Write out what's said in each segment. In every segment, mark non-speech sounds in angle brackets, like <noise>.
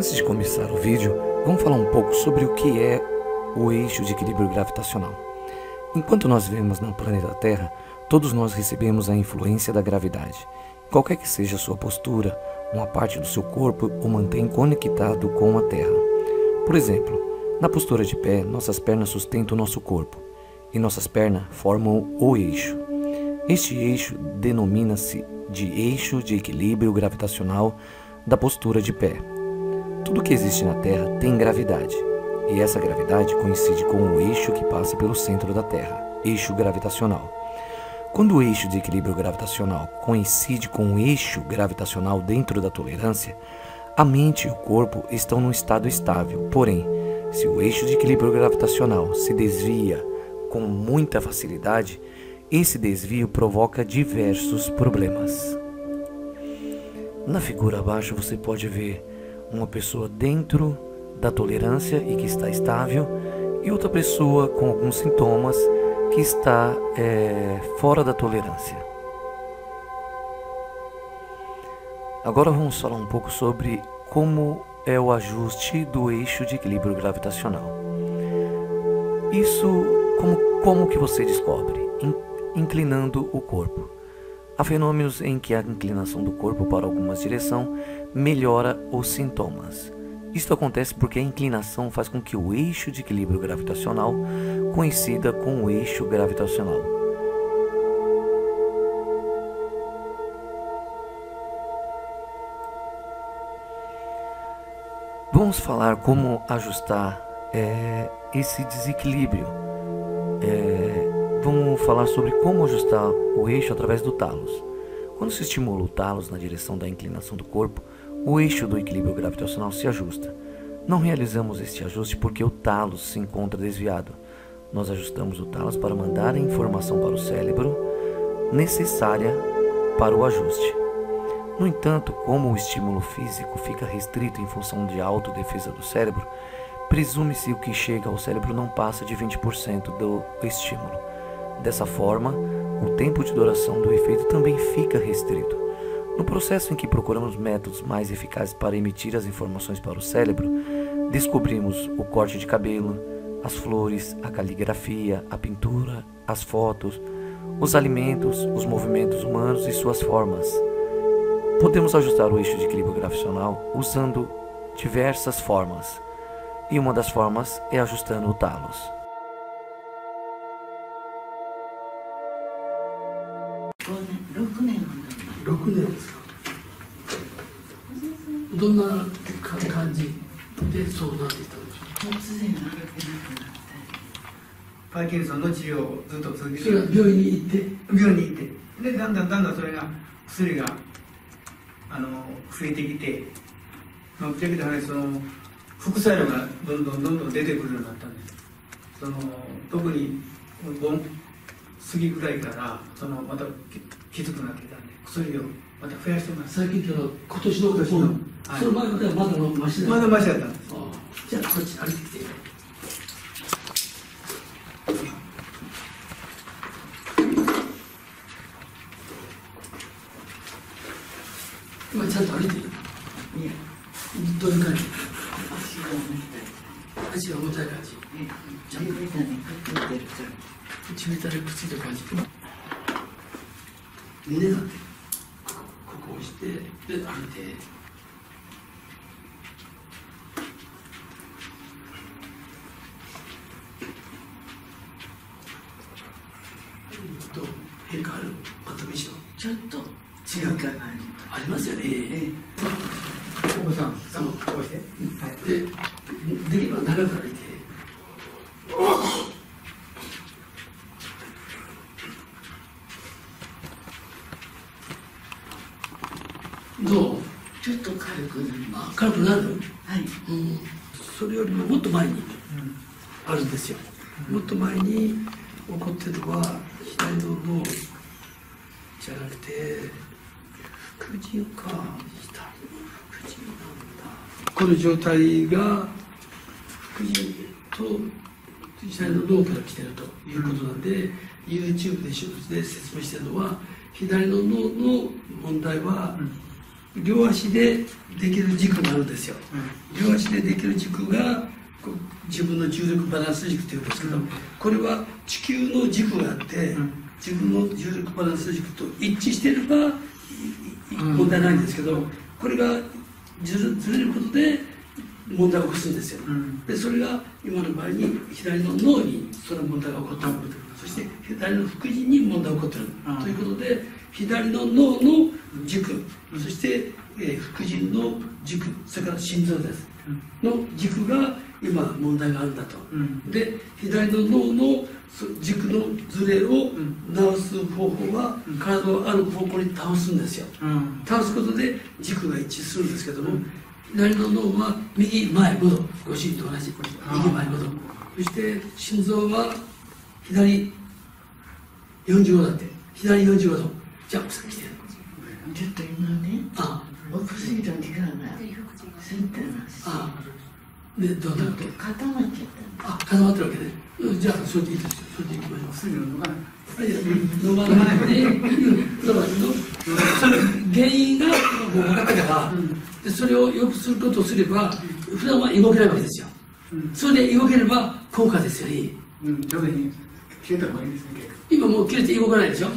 Antes de começar o vídeo, vamos falar um pouco sobre o que é o eixo de equilíbrio gravitacional. Enquanto nós vivemos no planeta Terra, todos nós recebemos a influência da gravidade. Qualquer que seja a sua postura, uma parte do seu corpo o mantém conectado com a Terra. Por exemplo, na postura de pé, nossas pernas sustentam o nosso corpo e nossas pernas formam o eixo. Este eixo denomina-se de eixo de equilíbrio gravitacional da postura de pé. Tudo que existe na Terra tem gravidade, e essa gravidade coincide com o eixo que passa pelo centro da Terra, eixo gravitacional. Quando o eixo de equilíbrio gravitacional coincide com o eixo gravitacional dentro da tolerância, a mente e o corpo estão num estado estável. Porém, se o eixo de equilíbrio gravitacional se desvia com muita facilidade, esse desvio provoca diversos problemas. Na figura abaixo você pode ver uma pessoa dentro da tolerância e que está estável, e outra pessoa com alguns sintomas que está é, fora da tolerância. Agora vamos falar um pouco sobre como é o ajuste do eixo de equilíbrio gravitacional. Isso como, como que você descobre? inclinando o corpo. Há fenômenos em que a inclinação do corpo para alguma direção melhora os sintomas. Isto acontece porque a inclinação faz com que o eixo de equilíbrio gravitacional coincida com o eixo gravitacional. Vamos falar como ajustar é, esse desequilíbrio. É, Vamos falar sobre como ajustar o eixo através do talos. Quando se estimula o talos na direção da inclinação do corpo, o eixo do equilíbrio gravitacional se ajusta. Não realizamos este ajuste porque o talos se encontra desviado. Nós ajustamos o talos para mandar a informação para o cérebro necessária para o ajuste. No entanto, como o estímulo físico fica restrito em função de autodefesa do cérebro, presume-se o que chega ao cérebro não passa de 20% do estímulo. Dessa forma, o tempo de duração do efeito também fica restrito. No processo em que procuramos métodos mais eficazes para emitir as informações para o cérebro, descobrimos o corte de cabelo, as flores, a caligrafia, a pintura, as fotos, os alimentos, os movimentos humanos e suas formas. Podemos ajustar o eixo de equilíbrio gravitacional usando diversas formas, e uma das formas é ajustando o talos. どんな感じでそうなっていたんでしょう突然長くなくなってパーキンソンの治療をずっと続けてそれは病院に行って。病院に行って。でだんだんだんだんそれが薬があの増えてきてまあぶっちゃけた話その副作用がどんどんどんどん出てくるようになったんですその特に盆過ぎぐらいからそのまたきつくなってきたんで薬をまた増やしてます最近って。いうのは今年の今年の、はい、その前まだマシまだマシだった。じゃあこっち歩いて。きて今ちゃんと歩い。てるいやどういう感じ足が重たい感じいてるくっついてる感じ胸がこうしてで歩いてと変化あるまたちょっと違うかな。ありますよね、ええ、お子さんそうこうして、はい、でできれば長く歩いて。どう？ちょっと軽くなる。あ軽くなる？はい、うん、それよりももっと前にあるんですよ、うん、もっと前に起こってるのは左の脳じゃなくてかなんだ。この状態が副腎と左の脳から来てるということなんで、うん、YouTube で手術で説明してるのは左の脳の問題は、うん。両足でできる軸があるんですよ、両足でできる軸が自分の重力バランス軸っていうんですけど、これは地球の軸があって、自分の重力バランス軸と一致していれば問題ないんですけどこれがずれずれることで問題を起こすんですよ、ん。でそれが今の場合に左の脳にその問題が起こっている、そして左の副腎に問題が起こっている、うん。ということで左の脳の軸、そして、えー副腎の軸。それから心臓です、の軸が今問題があるんだと、うん。で左の脳のそ軸のズレを直す方法は体をある方向に倒すんですよ、うん。倒すことで軸が一致するんですけども、左の脳は右前5度ご主人と同じ。右前5度そして心臓は左45度だって。左45度。じゃあ来てちょっと今ねあ。お薬の時間が過ぎたんです。あでどうなると？固まっちゃったあ固まってるわけね。うんじゃあそれでい。い。ですよそれでい。きましょう薬飲むかなはい。飲まない。で、飲まない。の原因がもう分かったから、でそれを良くすることをすれば、普段は動けない。わけですよ。それで動ければ効果ですよ、い。い。うん上手に消えた方がい。い。ですね今もう切れて動かない。でしょ。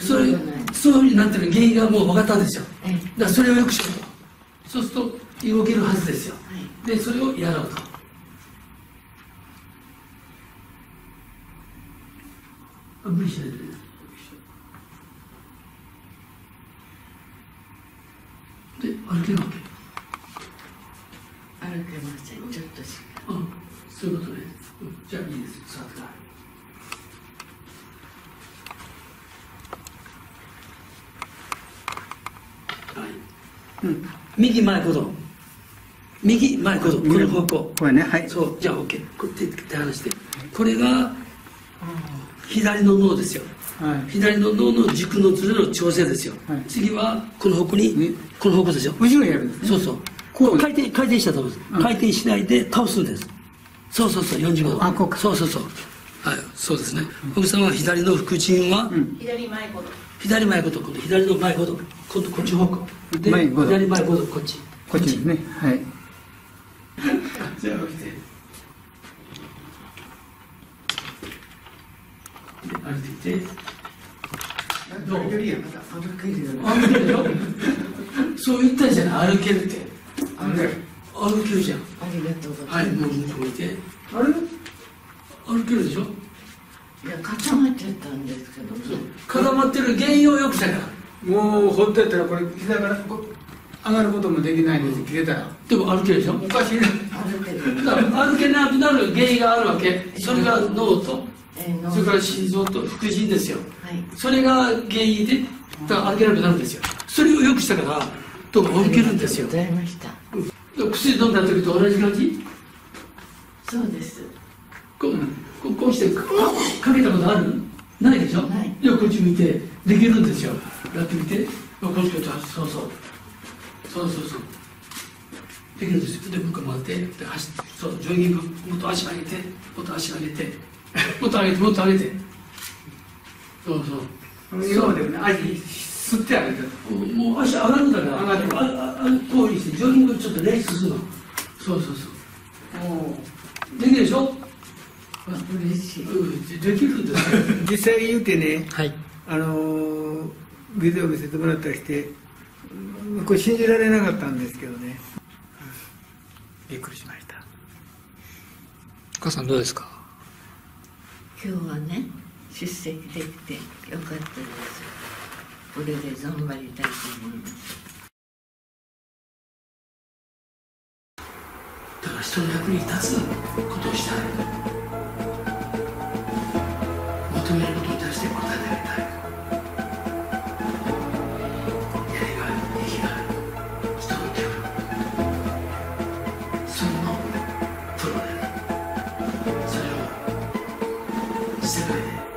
それそうい。うふうになってる原因がもう分かったんですよ。ええだからそれを良くしようと。そうすると動けるはずですよ。で、それをやろうと。あ無理しないで。で、歩けるわけ。歩けませんちょっとしかうん、そういうことね。うん、じゃあいいです。座ってください。はい。うん。右前5度。右前5度。この方向。これねはいそう、じゃあ OK。これ手手離して。これが左の脳ですよ。はい左の脳の軸のずれの調整ですよ。はい次はこの方向に、ねこの方向ですよ。後ろにやるんですねそうそう。こう回転、回転したと思うんです。うん回転しないで倒すんです。そうそうそう、45度。あこうかそうそうそう。はい、そうですね。奥さんは左の腹筋は、ん左前5度左前5度、今度左の前5度、今度こっち方向。で、前5度左前5度、こっち。こっちですねはいじゃあ起きて。で歩いてきて。どうよりやまた歩けるように歩けるでしょそう言ったじゃない、歩けるって。あれ？歩けるじゃん。ありがとうござはいい、まもう向こう見て。あれ歩けるでしょ？すいや固まっちゃったんですけどね固まってる原因をよくしたから。もうほっとやったらこれ膝からこう上がることもできないんです切れたらでも歩けるでしょ？おかしいな歩けるだから歩けなくなる原因があるわけ。それが脳と、それから心臓と副腎ですよ。はいそれが原因で、だから歩けなくなるんですよ。それをよくしたから、どうも歩けるんですよあ。りがとうございましたうん薬飲んだ時と同じ感じ？そうですこう、こうこうしてかかけたことある？ないでしょ？ないよくこっち見て、できるんですよ。やってみて。こっちこっち、そうそう。そうそうそう。できるんですよ。で、向こう回って、で走って、そう、ジョギング、もっと足上げて、もっと足上げて、<laughs> もっと上げて、もっと上げて。そうそう。今までね足吸ってあげてもう足上がるんだから、上がるあああこうにして、ジョギングちょっと練習するの。そうそうそう。もできるでしょ？嬉しいうん、でできるんです <laughs> 実際言うてねはい。あのービデオ見せてもらったりしてうんこれ信じられなかったんですけどね。びっくりしました。お母さんどうですか？今日はね出席できてよかったです。これで頑張りたいと思います。だから人の役に立つことをしたい Sorry.